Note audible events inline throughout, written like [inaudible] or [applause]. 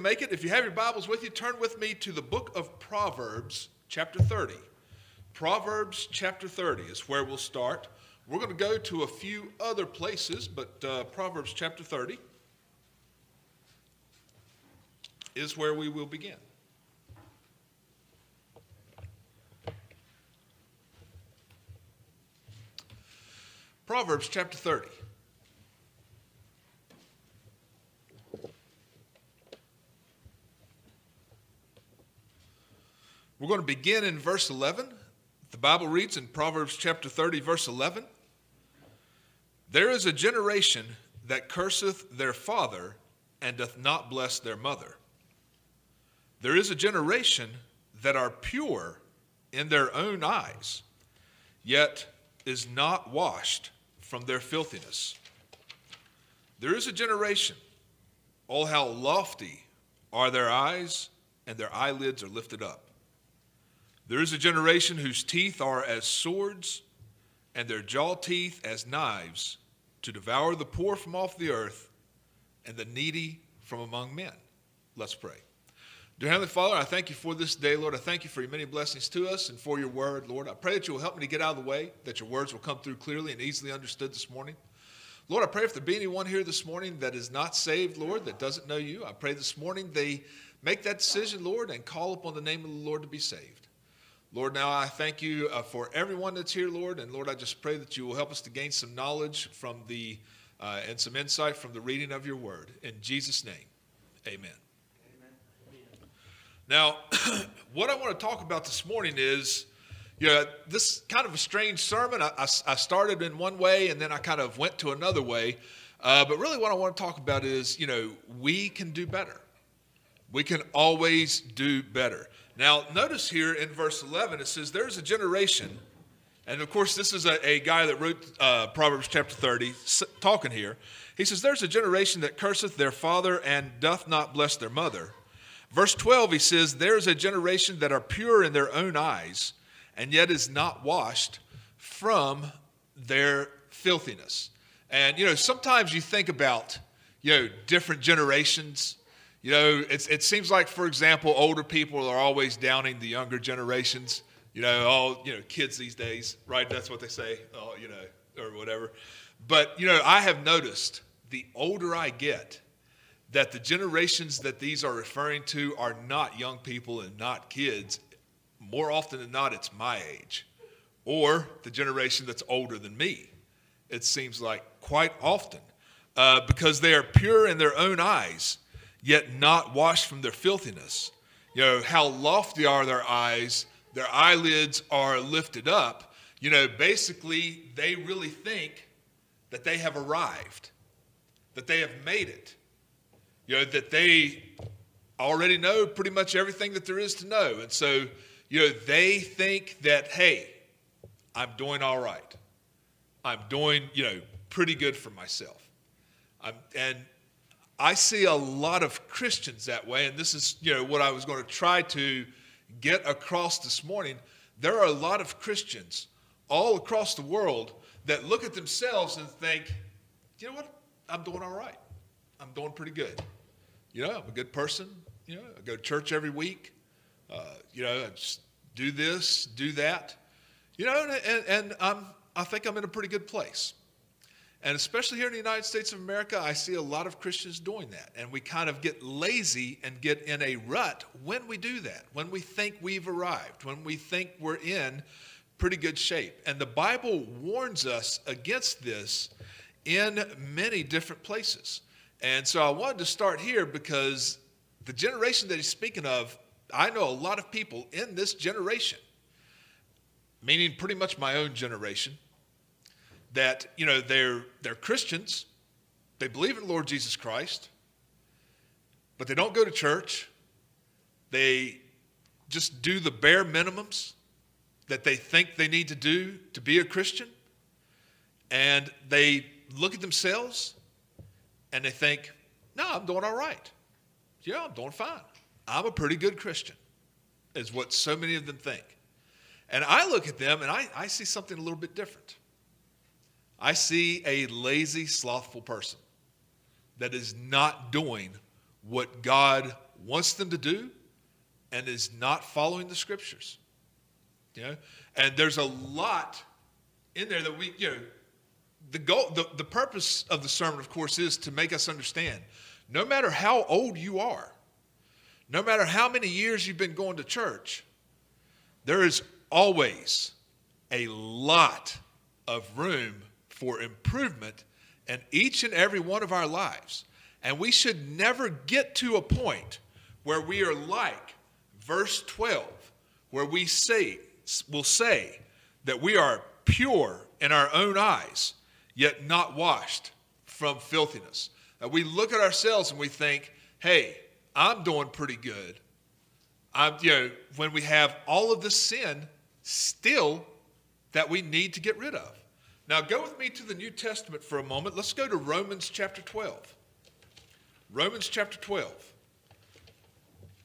Make it. If you have your Bibles with you, turn with me to the book of Proverbs, chapter 30. Proverbs, chapter 30 is where we'll start. We're going to go to a few other places, but uh, Proverbs, chapter 30 is where we will begin. Proverbs chapter 30. We're going to begin in verse 11. The Bible reads in Proverbs chapter 30, verse 11 There is a generation that curseth their father and doth not bless their mother. There is a generation that are pure in their own eyes, yet is not washed from their filthiness. There is a generation, oh, how lofty are their eyes, and their eyelids are lifted up. There is a generation whose teeth are as swords, and their jaw teeth as knives, to devour the poor from off the earth, and the needy from among men. Let's pray. Dear Heavenly Father, I thank you for this day, Lord. I thank you for your many blessings to us and for your word, Lord. I pray that you will help me to get out of the way, that your words will come through clearly and easily understood this morning. Lord, I pray if there be anyone here this morning that is not saved, Lord, that doesn't know you, I pray this morning they make that decision, Lord, and call upon the name of the Lord to be saved. Lord, now I thank you uh, for everyone that's here, Lord, and Lord, I just pray that you will help us to gain some knowledge from the uh, and some insight from the reading of your word. In Jesus' name, amen. amen. Now, [clears throat] what I want to talk about this morning is, you know, this kind of a strange sermon. I, I, I started in one way and then I kind of went to another way. Uh, but really, what I want to talk about is, you know, we can do better. We can always do better. Now, notice here in verse 11, it says, There's a generation, and of course, this is a, a guy that wrote uh, Proverbs chapter 30, talking here. He says, There's a generation that curseth their father and doth not bless their mother. Verse 12, he says, There's a generation that are pure in their own eyes, and yet is not washed from their filthiness. And, you know, sometimes you think about, you know, different generations you know, it seems like, for example, older people are always downing the younger generations. You know, all, you know, kids these days, right? That's what they say, oh, you know, or whatever. But, you know, I have noticed the older I get, that the generations that these are referring to are not young people and not kids. More often than not, it's my age or the generation that's older than me. It seems like quite often uh, because they are pure in their own eyes yet not washed from their filthiness. You know, how lofty are their eyes, their eyelids are lifted up. You know, basically, they really think that they have arrived, that they have made it. You know, that they already know pretty much everything that there is to know. And so, you know, they think that, hey, I'm doing all right. I'm doing, you know, pretty good for myself. I'm, and I see a lot of Christians that way, and this is you know what I was going to try to get across this morning. There are a lot of Christians all across the world that look at themselves and think, you know what, I'm doing all right. I'm doing pretty good. You know, I'm a good person. You know, I go to church every week. Uh, you know, I just do this, do that. You know, and, and I'm, I think I'm in a pretty good place. And especially here in the United States of America, I see a lot of Christians doing that. And we kind of get lazy and get in a rut when we do that, when we think we've arrived, when we think we're in pretty good shape. And the Bible warns us against this in many different places. And so I wanted to start here because the generation that he's speaking of, I know a lot of people in this generation, meaning pretty much my own generation that you know they're they're Christians, they believe in Lord Jesus Christ, but they don't go to church. They just do the bare minimums that they think they need to do to be a Christian. And they look at themselves and they think, no, I'm doing all right. Yeah, I'm doing fine. I'm a pretty good Christian, is what so many of them think. And I look at them and I, I see something a little bit different. I see a lazy, slothful person that is not doing what God wants them to do and is not following the scriptures. You know? And there's a lot in there that we, you know, the goal, the, the purpose of the sermon, of course, is to make us understand no matter how old you are, no matter how many years you've been going to church, there is always a lot of room for improvement in each and every one of our lives. And we should never get to a point where we are like verse 12, where we say, will say that we are pure in our own eyes, yet not washed from filthiness. That we look at ourselves and we think, hey, I'm doing pretty good. I'm, you know, when we have all of the sin still that we need to get rid of. Now, go with me to the New Testament for a moment. Let's go to Romans chapter 12. Romans chapter 12.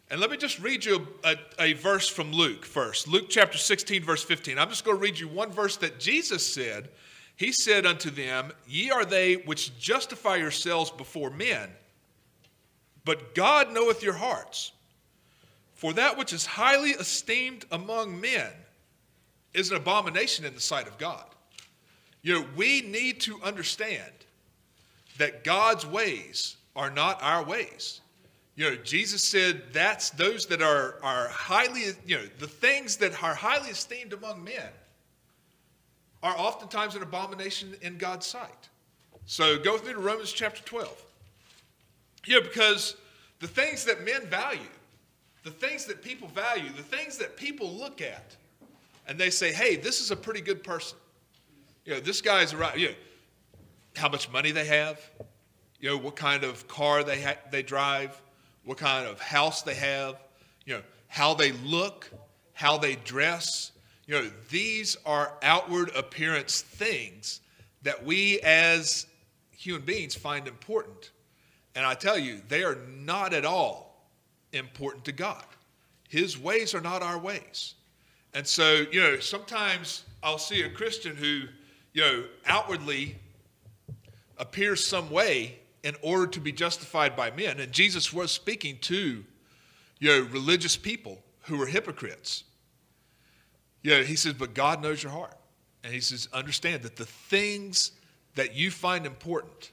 And let me just read you a, a, a, verse from Luke first. Luke chapter 16, verse 15. I'm just going to read you one verse that Jesus said. He said unto them, Ye are they which justify yourselves before men, but God knoweth your hearts. For that which is highly esteemed among men is an abomination in the sight of God. You know, we need to understand that God's ways are not our ways. You know, Jesus said that's those that are, are highly, you know, the things that are highly esteemed among men are oftentimes an abomination in God's sight. So go me to Romans chapter 12. You know, because the things that men value, the things that people value, the things that people look at, and they say, hey, this is a pretty good person. You know, this guy's right. You know, how much money they have, you know, what kind of car they, ha- they drive, what kind of house they have, you know, how they look, how they dress. You know, these are outward appearance things that we as human beings find important. And I tell you, they are not at all important to God. His ways are not our ways. And so, you know, sometimes I'll see a Christian who, you know, outwardly appears some way in order to be justified by men. And Jesus was speaking to you know, religious people who were hypocrites. You know, he says, but God knows your heart. And he says, understand that the things that you find important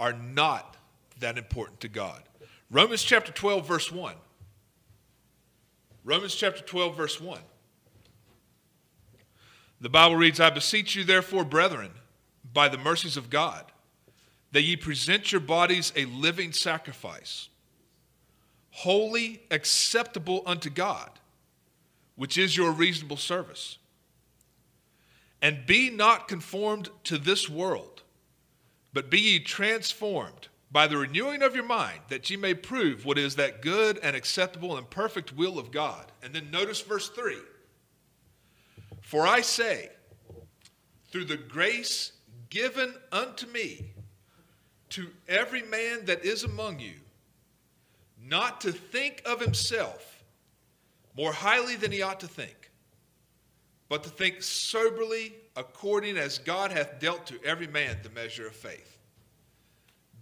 are not that important to God. Romans chapter 12, verse 1. Romans chapter 12, verse 1. The Bible reads, I beseech you, therefore, brethren, by the mercies of God that ye present your bodies a living sacrifice, holy, acceptable unto God, which is your reasonable service. And be not conformed to this world, but be ye transformed by the renewing of your mind, that ye may prove what is that good and acceptable and perfect will of God. And then notice verse 3 For I say, through the grace given unto me, to every man that is among you not to think of himself more highly than he ought to think, but to think soberly according as God hath dealt to every man the measure of faith.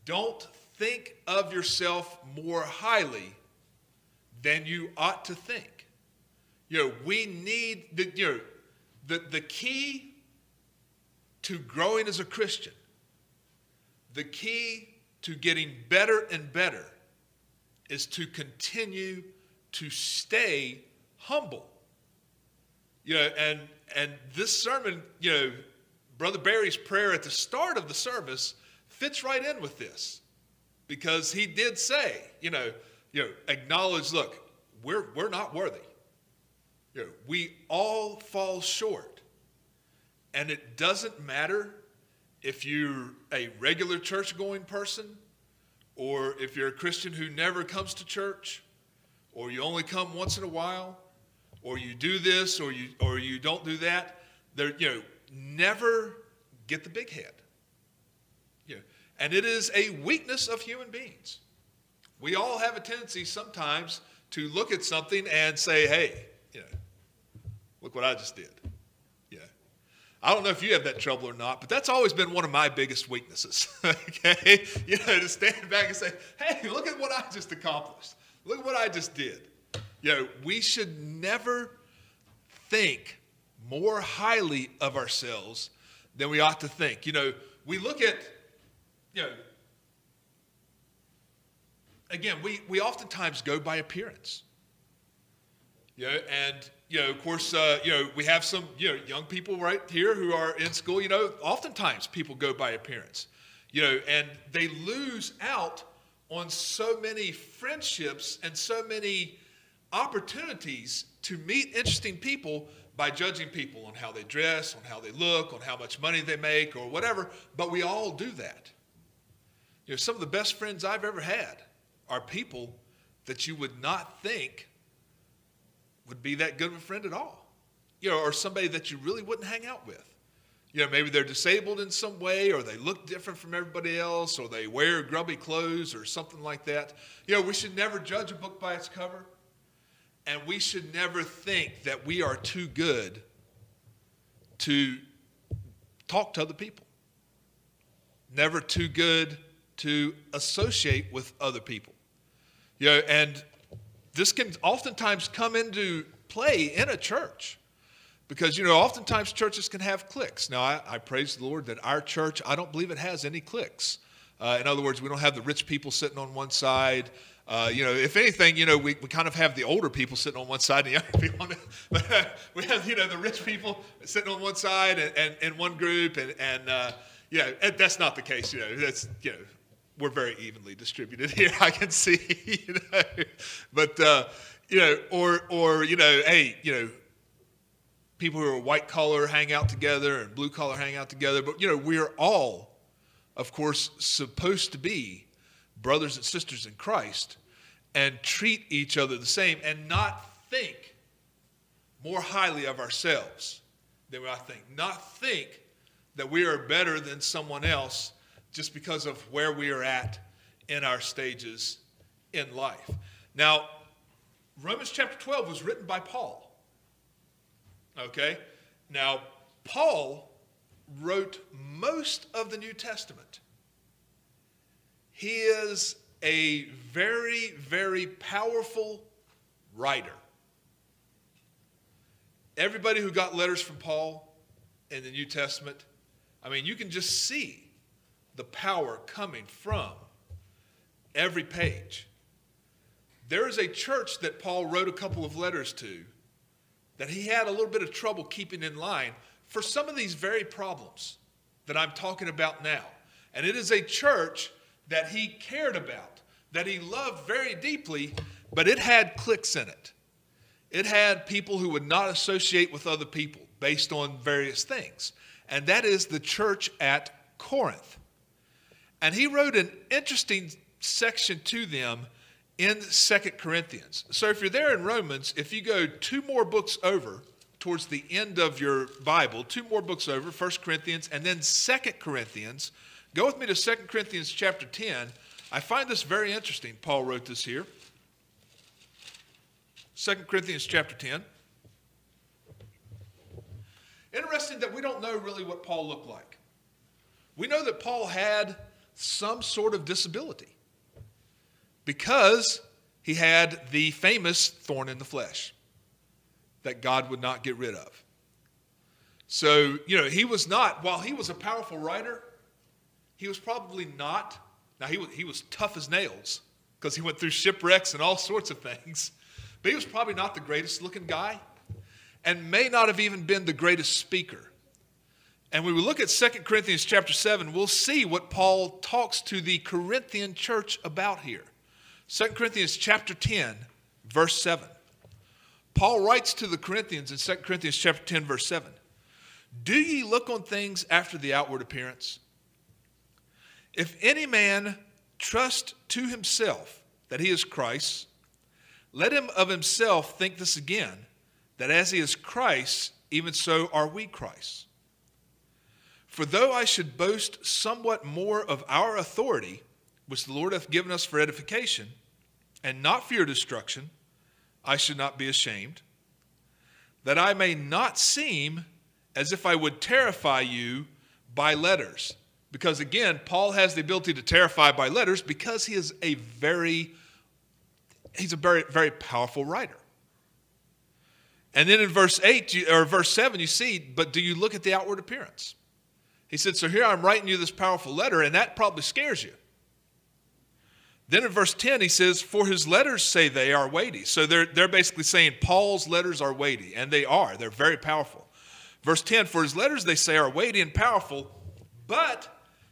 Don't think of yourself more highly than you ought to think. You know, we need the, you know, the, the key to growing as a Christian the key to getting better and better is to continue to stay humble. You know, and and this sermon, you know, Brother Barry's prayer at the start of the service fits right in with this. Because he did say, you know, you know, acknowledge, look, we're we're not worthy. We all fall short. And it doesn't matter if you're a regular church going person, or if you're a Christian who never comes to church, or you only come once in a while, or you do this or you or you don't do that, there you know, never get the big head. You know, and it is a weakness of human beings. We all have a tendency sometimes to look at something and say, hey, look what I just did. Yeah. I don't know if you have that trouble or not, but that's always been one of my biggest weaknesses. [laughs] okay? You know, to stand back and say, hey, look at what I just accomplished. Look at what I just did. You know, we should never think more highly of ourselves than we ought to think. You know, we look at, you know, again, we, we oftentimes go by appearance. You know, and you know, of course, uh, you know, we have some you know young people right here who are in school. You know, oftentimes people go by appearance. You know, and they lose out on so many friendships and so many opportunities to meet interesting people by judging people on how they dress, on how they look, on how much money they make, or whatever. But we all do that. You know, some of the best friends I've ever had are people that you would not think would be that good of a friend at all. You know, or somebody that you really wouldn't hang out with. You know, maybe they're disabled in some way, or they look different from everybody else, or they wear grubby clothes, or something like that. You know, we should never judge a book by its cover, and we should never think that we are too good to talk to other people. Never too good to associate with other people. You know, and this can oftentimes come into play in a church because you know oftentimes churches can have cliques. Now I, I, praise the lord that our church i don't believe it has any cliques. Uh, in other words we don't have the rich people sitting on one side. Uh, you know if anything you know we, we kind of have the older people sitting on one side and the younger [laughs] people on the, [laughs] we have you know the rich people sitting on one side and, and one group and, and uh, yeah that's not the case you know that's you know we're very evenly distributed here. [laughs] I can see, you know, but uh, you know, or or you know, hey, you know, people who are white collar hang out together and blue collar hang out together. But you know, we're all, of course, supposed to be brothers and sisters in Christ and treat each other the same and not think more highly of ourselves than to think. Not think that we are better than someone else just because of where we are at in our stages in life. Now, Romans chapter 12 was written by Paul. Okay? Now, Paul wrote most of the New Testament. He is a very, very powerful writer. Everybody who got letters from Paul in the New Testament, I mean, you can just see the power coming from every page. There is a church that Paul wrote a couple of letters to that he had a little bit of trouble keeping in line for some of these very problems that I'm talking about now. And it is a church that he cared about, that he loved very deeply, but it had cliques in it. It had people who would not associate with other people based on various things. And that is the church at Corinth. And he wrote an interesting section to them in Second Corinthians. So if you're there in Romans, if you go two more books over towards the end of your Bible, two more books over, First Corinthians and then Second Corinthians, go with me to Second Corinthians chapter 10. I find this very interesting. Paul wrote this here. Second Corinthians chapter 10. Interesting that we don't know really what Paul looked like. We know that Paul had some sort of disability because he had the famous thorn in the flesh that God would not get rid of. So, you know, he was not, while he was a powerful writer, he was probably not, now he was, he was tough as nails because he went through shipwrecks and all sorts of things, but he was probably not the greatest looking guy and may not have even been the greatest speaker. And when we look at 2 Corinthians chapter 7, we'll see what Paul talks to the Corinthian church about here. 2 Corinthians chapter 10, verse 7. Paul writes to the Corinthians in 2 Corinthians chapter 10, verse 7. Do ye look on things after the outward appearance? If any man trust to himself that he is Christ, let him of himself think this again, that as he is Christ, even so are we Christ. For though I should boast somewhat more of our authority, which the Lord hath given us for edification, and not for your destruction, I should not be ashamed, that I may not seem as if I would terrify you by letters. Because again, Paul has the ability to terrify by letters because he is a very he's a very very powerful writer. And then in verse 8 or verse 7 you see, but do you look at the outward appearance? He said, "So here I'm writing you this powerful letter and that probably scares you." Then in verse 10, he says, For his letters say they are weighty. So they're, they're basically saying Paul's letters are weighty, and they are. They're very powerful. Verse 10 For his letters, they say, are weighty and powerful, but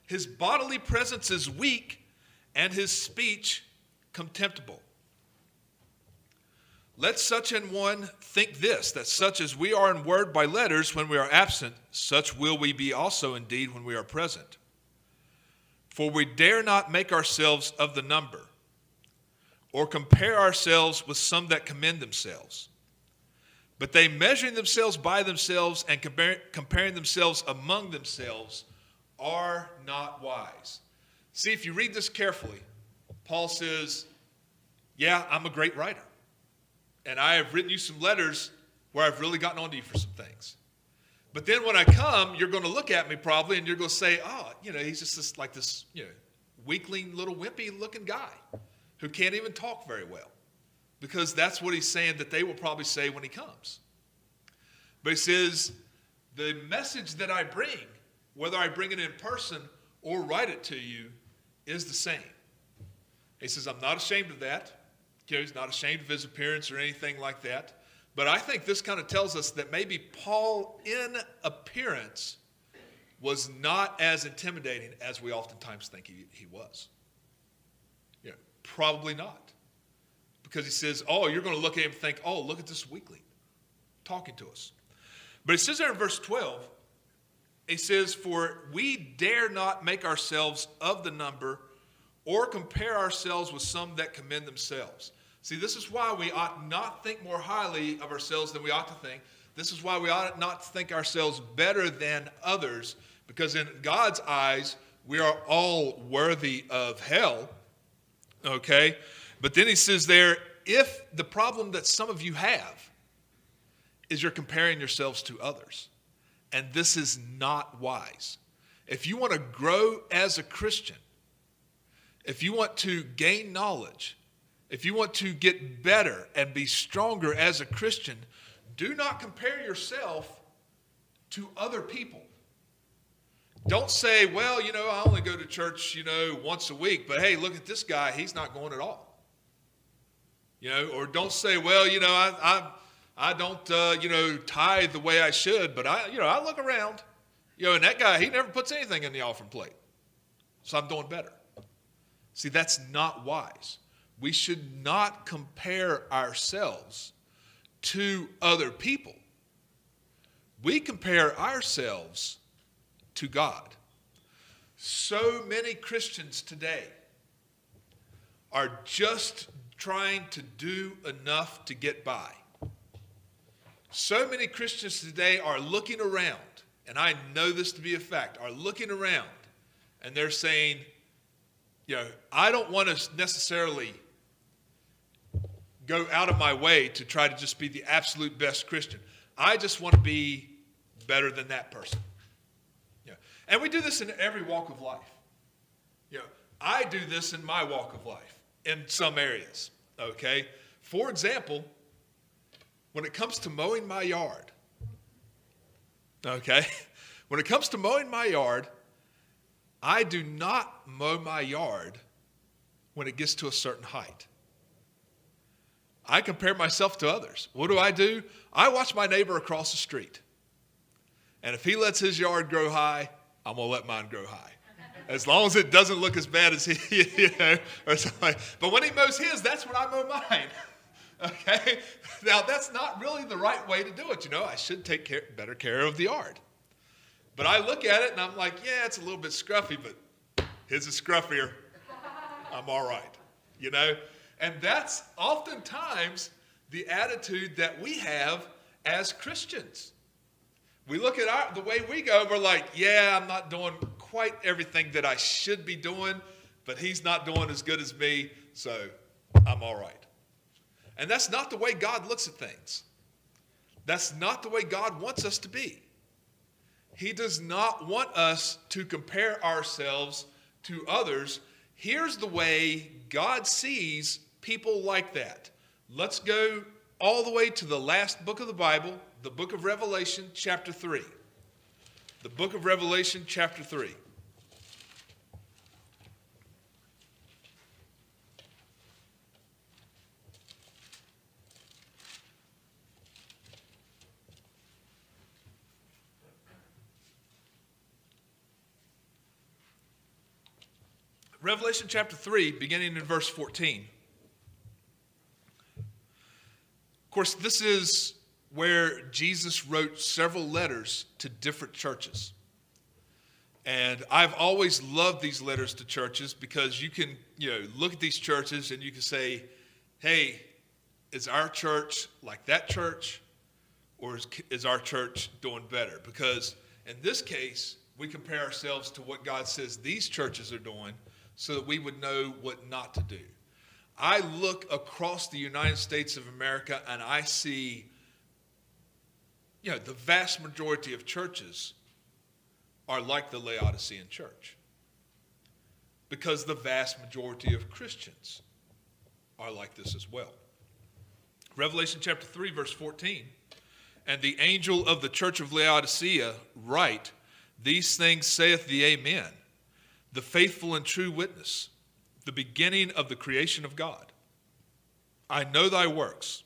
his bodily presence is weak, and his speech contemptible. Let such an one think this, that such as we are in word by letters when we are absent, such will we be also indeed when we are present. For we dare not make ourselves of the number, or compare ourselves with some that commend themselves. But they measuring themselves by themselves and comparing themselves among themselves are not wise. See, if you read this carefully, Paul says, Yeah, I'm a great writer. And I have written you some letters where I've really gotten onto you for some things. But then when I come, you're going to look at me probably and you're going to say, Oh, you know, he's just this, like this, you know, weakling, little wimpy looking guy who can't even talk very well because that's what he's saying that they will probably say when he comes. But he says, the message that I bring, whether I bring it in person or write it to you, is the same. He says, I'm not ashamed of that. He's not ashamed of his appearance or anything like that. But I think this kind of tells us that maybe Paul, in appearance, was not as intimidating as we oftentimes think he, he was. Yeah, probably not because he says, Oh, you're going to look at him and think, Oh, look at this weakling talking to us. But it says there in verse 12, it says, For we dare not make ourselves of the number or compare ourselves with some that commend themselves. See, this is why we ought not think more highly of ourselves than we ought to think. This is why we ought not think ourselves better than others, because in God's eyes, we are all worthy of hell. Okay? But then he says there, if the problem that some of you have is you're comparing yourselves to others, and this is not wise. If you want to grow as a Christian, if you want to gain knowledge, if you want to get better and be stronger as a Christian, do not compare yourself to other people. Don't say, well, you know, I only go to church, you know, once a week, but hey, look at this guy, he's not going at all. You know, or don't say, well, you know, I, I, I don't, uh, you know, tithe the way I should, but I, you know, I look around. You know, and that guy, he never puts anything in the offering plate. So I'm doing better. See, that's not wise. We should not compare ourselves to other people. We compare ourselves to God. So many Christians today are just trying to do enough to get by. So many Christians today are looking around, and I know this to be a fact, are looking around and they're saying, you know, I don't want to necessarily go out of my way to try to just be the absolute best Christian. I just want to be better than that person. Yeah. And we do this in every walk of life. You know, I do this in my walk of life in some areas. Okay? For example, when it comes to mowing my yard, okay? [laughs] When it comes to mowing my yard, I do not mow my yard when it gets to a certain height. I compare myself to others. What do I do? I watch my neighbor across the street. And if he lets his yard grow high, I'm going to let mine grow high as long as it doesn't look as bad as he, [laughs] you know, or something. But when he mows his, that's when I mow mine. [laughs] okay? Now, that's not really the right way to do it. You know, I should take care, better care of the yard. But I look at it and I'm like, yeah, it's a little bit scruffy, but his is scruffier. [laughs] I'm all right. You know? And that's oftentimes the attitude that we have as Christians. We look at our, the way we go, we're like, yeah, I'm not doing quite everything that I should be doing, but he's not doing as good as me, so I'm all right. And that's not the way God looks at things. That's not the way God wants us to be. He does not want us to compare ourselves to others. Here's the way God sees people like that. Let's go all the way to the last book of the Bible, the book of Revelation, chapter 3. The book of Revelation, chapter 3. Revelation chapter 3, beginning in verse 14. Of course, this is where Jesus wrote several letters to different churches. And I've always loved these letters to churches because you can, you know, look at these churches and you can say, hey, is our church like that church? Or is, is our church doing better? Because in this case, we compare ourselves to what God says these churches are doing so that we would know what not to do. I look across the United States of America and I see, you know, the vast majority of churches are like the Laodicean church because the vast majority of Christians are like this as well. Revelation chapter 3, verse 14. And the angel of the church of Laodicea write, These things saith the Amen the faithful and true witness, the beginning of the creation of God. I know thy works,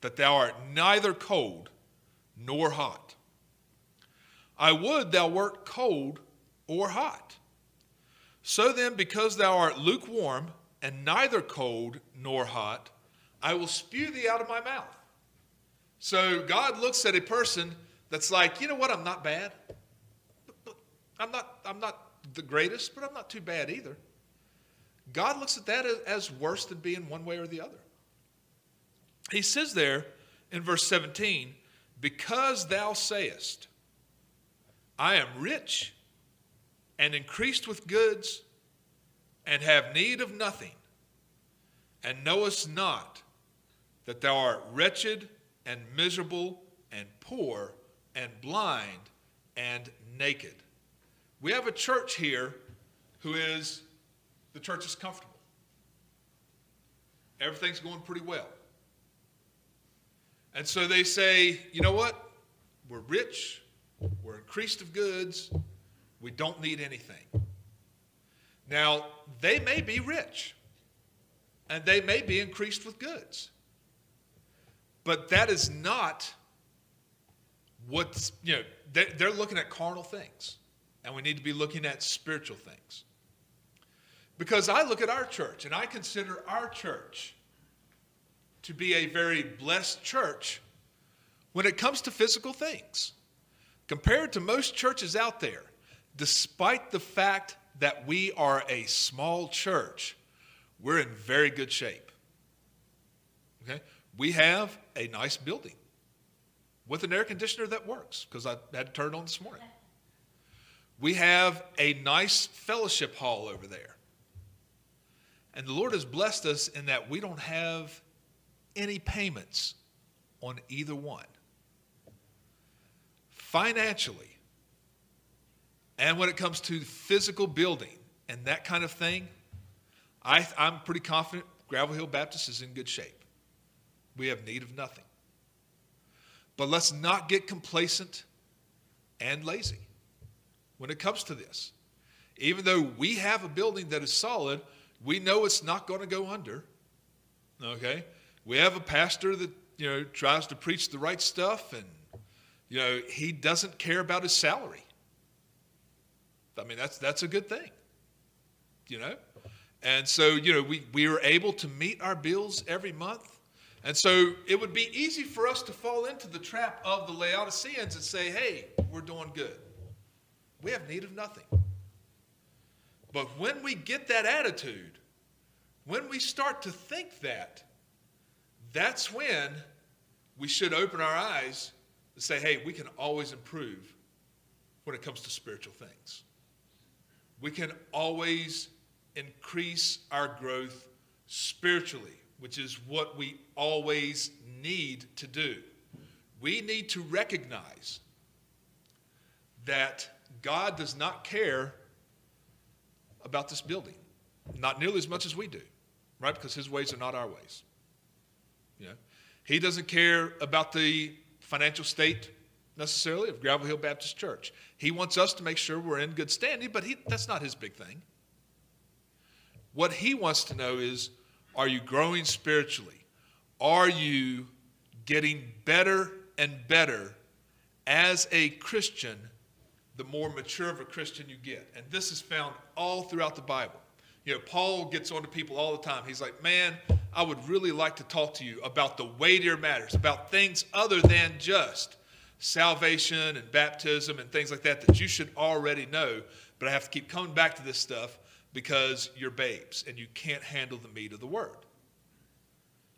that thou art neither cold nor hot. I would thou wert cold or hot. So then, because thou art lukewarm and neither cold nor hot, I will spew thee out of my mouth. So God looks at a person that's like, you know what, I'm not bad. I'm not, I'm not the greatest, but I'm not too bad either. God looks at that as worse than being one way or the other. He says there in verse 17, Because thou sayest, I am rich and increased with goods and have need of nothing, and knowest not that thou art wretched and miserable and poor and blind and naked. We have a church here who is, the church is comfortable. Everything's going pretty well. And so they say, you know what? We're rich, we're increased of goods, we don't need anything. Now, they may be rich and they may be increased with goods. But that is not what's, you know, they're looking at carnal things and we need to be looking at spiritual things. Because I look at our church and I consider our church to be a very blessed church when it comes to physical things. Compared to most churches out there, despite the fact that we are a small church, we're in very good shape. Okay? We have a nice building with an air conditioner that works because I had to turn it on this morning. We have a nice fellowship hall over there. And the Lord has blessed us in that we don't have any payments on either one. Financially, and when it comes to physical building and that kind of thing, I, am pretty confident Gravel Hill Baptist is in good shape. We have need of nothing. But let's not get complacent and lazy when it comes to this. Even though we have a building that is solid, we know it's not going to go under. Okay? We have a pastor that, you know, tries to preach the right stuff and, you know, he doesn't care about his salary. I mean, that's, that's a good thing, you know? And so, you know, we, we are able to meet our bills every month. And so it would be easy for us to fall into the trap of the Laodiceans and say, hey, we're doing good. We have need of nothing. But when we get that attitude, when we start to think that, that's when we should open our eyes and say, hey, we can always improve when it comes to spiritual things. We can always increase our growth spiritually, which is what we always need to do. We need to recognize that God does not care about this building, not nearly as much as we do, right? Because his ways are not our ways. You know? He doesn't care about the financial state necessarily of Gravel Hill Baptist Church. He wants us to make sure we're in good standing, but he, that's not his big thing. What he wants to know is are you growing spiritually? Are you getting better and better as a Christian the more mature of a Christian you get? And this is found all throughout the Bible. You know, Paul gets on to people all the time. He's like, man, I would really like to talk to you about the weightier matters, about things other than just salvation and baptism and things like that that you should already know. But I have to keep coming back to this stuff because you're babes and you can't handle the meat of the word.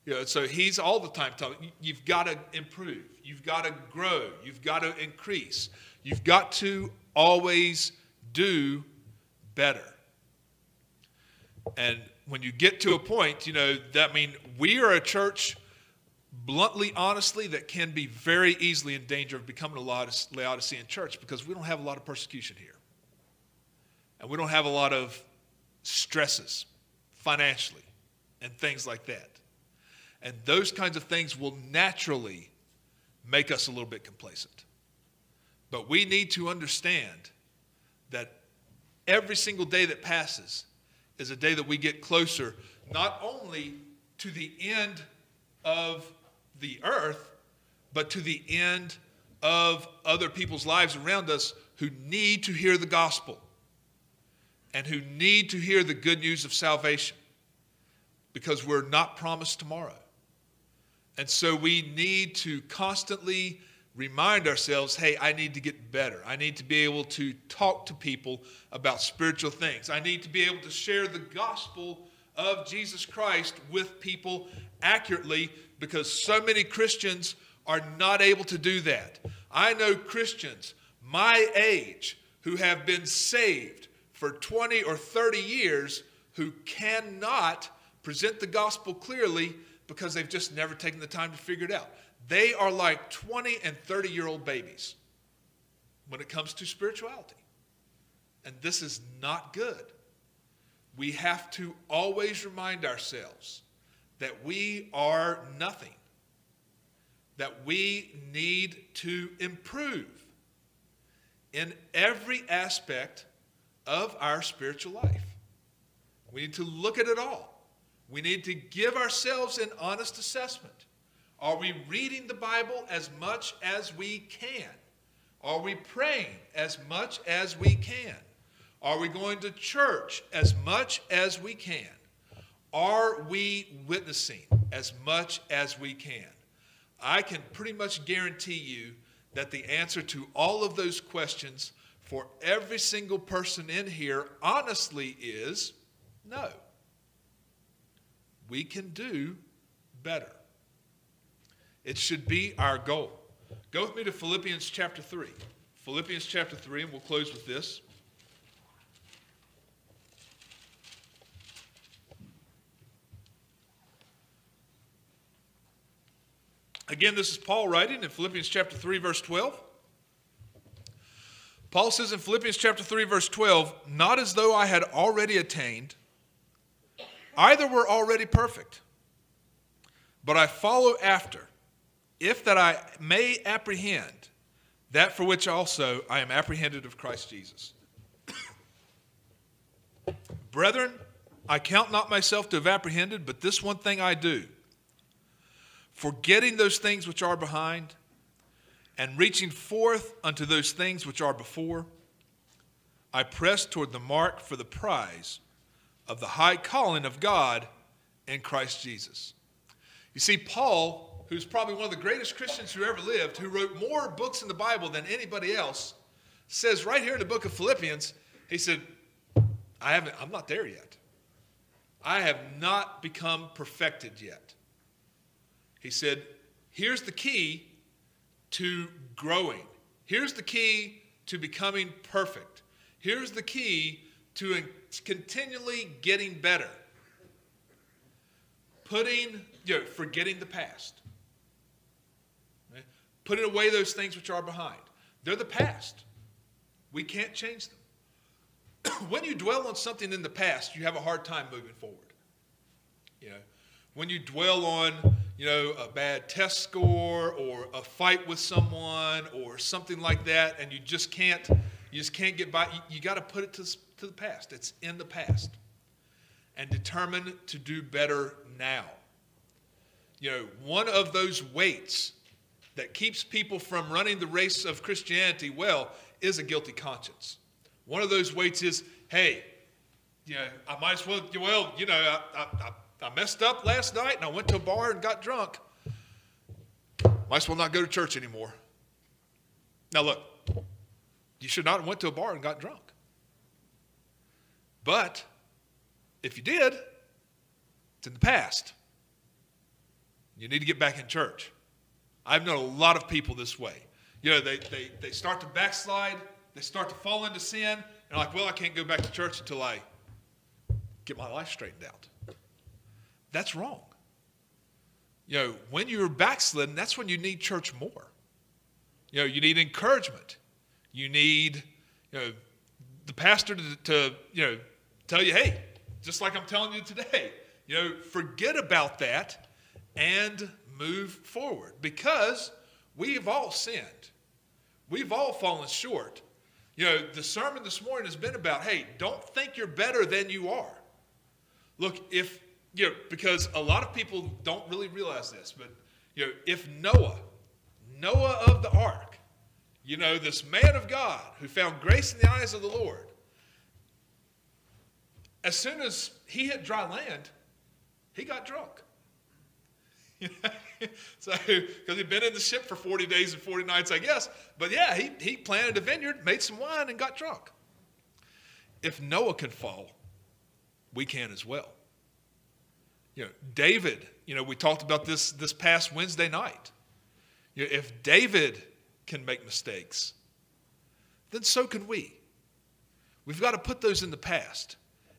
You know, so he's all the time telling you've got to improve, you've got to grow, you've got to increase, you've got to always do better. And when you get to a point, you know, that mean we are a church bluntly, honestly, that can be very easily in danger of becoming a Laodicean church because we don't have a lot of persecution here. And we don't have a lot of stresses financially and things like that. And those kinds of things will naturally make us a little bit complacent. But we need to understand that every single day that passes is a day that we get closer, not only to the end of the earth, but to the end of other people's lives around us who need to hear the gospel and who need to hear the good news of salvation because we're not promised tomorrow. And so we need to constantly remind ourselves hey, I need to get better. I need to be able to talk to people about spiritual things. I need to be able to share the gospel of Jesus Christ with people accurately because so many Christians are not able to do that. I know Christians my age who have been saved for 20 or 30 years who cannot present the gospel clearly because they've just never taken the time to figure it out. They are like 20 and 30 year old babies when it comes to spirituality. And this is not good. We have to always remind ourselves that we are nothing, that we need to improve in every aspect of our spiritual life. We need to look at it all. We need to give ourselves an honest assessment. Are we reading the Bible as much as we can? Are we praying as much as we can? Are we going to church as much as we can? Are we witnessing as much as we can? I can pretty much guarantee you that the answer to all of those questions for every single person in here honestly is no we can do better. It should be our goal. Go with me to Philippians chapter 3. Philippians chapter 3, and we'll close with this. Again, this is Paul writing in Philippians chapter 3, verse 12. Paul says in Philippians chapter 3, verse 12, Not as though I had already attained Either were already perfect, but I follow after, if that I may apprehend that for which also I am apprehended of Christ Jesus. [coughs] Brethren, I count not myself to have apprehended, but this one thing I do, forgetting those things which are behind, and reaching forth unto those things which are before, I press toward the mark for the prize of the high calling of God in Christ Jesus. You see, Paul, who's probably one of the greatest Christians who ever lived, who wrote more books in the Bible than anybody else, says right here in the book of Philippians, he said, I haven't, I'm not there yet. I have not become perfected yet. He said, here's the key to growing. Here's the key to becoming perfect. Here's the key to continually getting better. Putting, you know, forgetting the past. Putting away those things which are behind. They're the past. We can't change them. [clears throat] when you dwell on something in the past, you have a hard time moving forward. You know, when you dwell on, you know, a bad test score or a fight with someone or something like that, and you just can't, you just can't get by. You, you got to put it to, to the past. It's in the past, and determine to do better now. You know, one of those weights that keeps people from running the race of Christianity well is a guilty conscience. One of those weights is, hey, you know, I might as well, well, you know, I, I, I messed up last night and I went to a bar and got drunk. Might as well not go to church anymore. Now look, you should not have went to a bar and got drunk. But if you did, it's in the past. You need to get back in church. I've known a lot of people this way. You know, they, they, they start to backslide, they start to fall into sin, and they're like, well, I can't go back to church until I get my life straightened out. That's wrong. You know, when you're backslidden, that's when you need church more. You know, you need encouragement. You need, you know, the pastor to, to you know, tell you, hey, just like I'm telling you today, you know, forget about that and move forward because we've all sinned. We've all fallen short. You know, the sermon this morning has been about, hey, don't think you're better than you are. Look, if, you know, because a lot of people don't really realize this, but, you know, if Noah, Noah of the ark, you know, this man of God who found grace in the eyes of the Lord, as soon as he hit dry land, he got drunk. [laughs] [laughs] so, because he'd been in the ship for 40 days and 40 nights, I guess. But yeah, he, he planted a vineyard, made some wine, and got drunk. If Noah can fall, we can as well. You know, David, you know, we talked about this this past Wednesday night. You know, if David can make mistakes, then so can we. We've got to put those in the past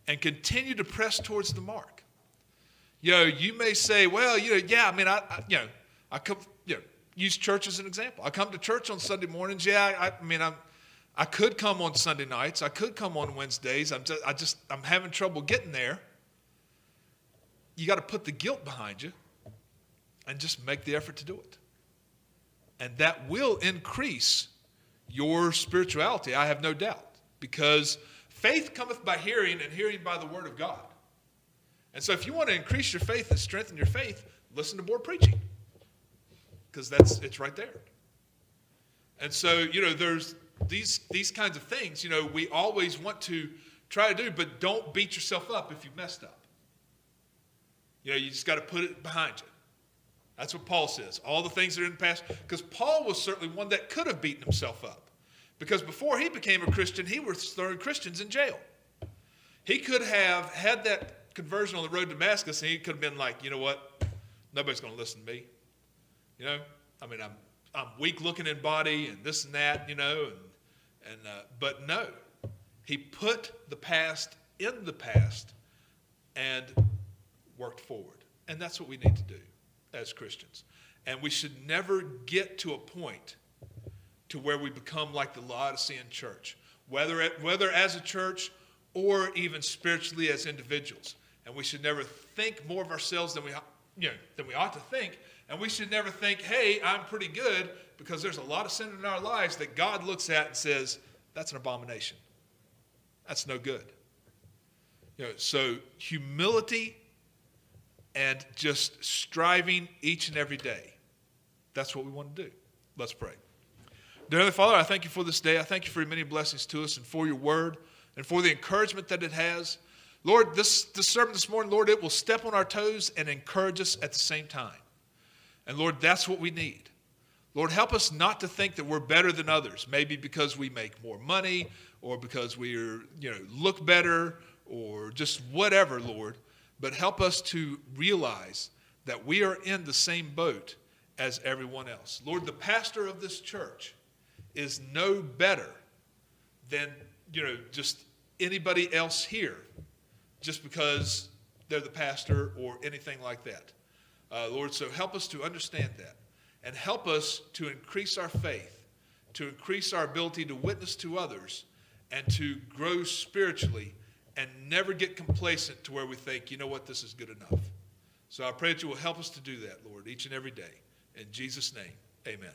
and continue to press towards the mark. You know, you may say, well, you know, yeah, I mean, I, I you know, I come, you know, use church as an example. I come to church on Sunday mornings. Yeah, I, I mean, I'm, I could come on Sunday nights. I could come on Wednesdays. I'm just, I just, I'm having trouble getting there. You got to put the guilt behind you and just make the effort to do it. And that will increase your spirituality, I have no doubt, because faith cometh by hearing, and hearing by the word of God. And so if you want to increase your faith and strengthen your faith, listen to more preaching. Because that's it's right there. And so, you know, there's these these kinds of things, you know, we always want to try to do, but don't beat yourself up if you messed up. You know, you just got to put it behind you. That's what Paul says. All the things that are in the past. Because Paul was certainly one that could have beaten himself up. Because before he became a Christian, he was throwing Christians in jail. He could have had that conversion on the road to Damascus, and he could have been like, you know what? Nobody's going to listen to me. You know, I mean, I'm I'm weak looking in body and this and that, you know, and and uh, but no, he put the past in the past and worked forward, and that's what we need to do as Christians. And we should never get to a point to where we become like the Laodicean church, whether whether as a church or even spiritually as individuals and we should never think more of ourselves than we, you know, than we ought to think. And we should never think, hey, I'm pretty good, because there's a lot of sin in our lives that God looks at and says, that's an abomination. That's no good. You know, so humility and just striving each and every day. That's what we want to do. Let's pray. Dear Father, I thank you for this day. I thank you for your many blessings to us and for your word and for the encouragement that it has. Lord, this, this sermon this morning, Lord, it will step on our toes and encourage us at the same time. And Lord, that's what we need. Lord, help us not to think that we're better than others, maybe because we make more money or because we are, you know, look better or just whatever, Lord. But help us to realize that we are in the same boat as everyone else. Lord, the pastor of this church is no better than, you know, just anybody else here just because they're the pastor or anything like that. Uh, Lord, so help us to understand that and help us to increase our faith to increase our ability to witness to others and to grow spiritually and never get complacent to where we think, you know what, this is good enough. So I pray that you will help us to do that, Lord, each and every day. In Jesus' name, amen.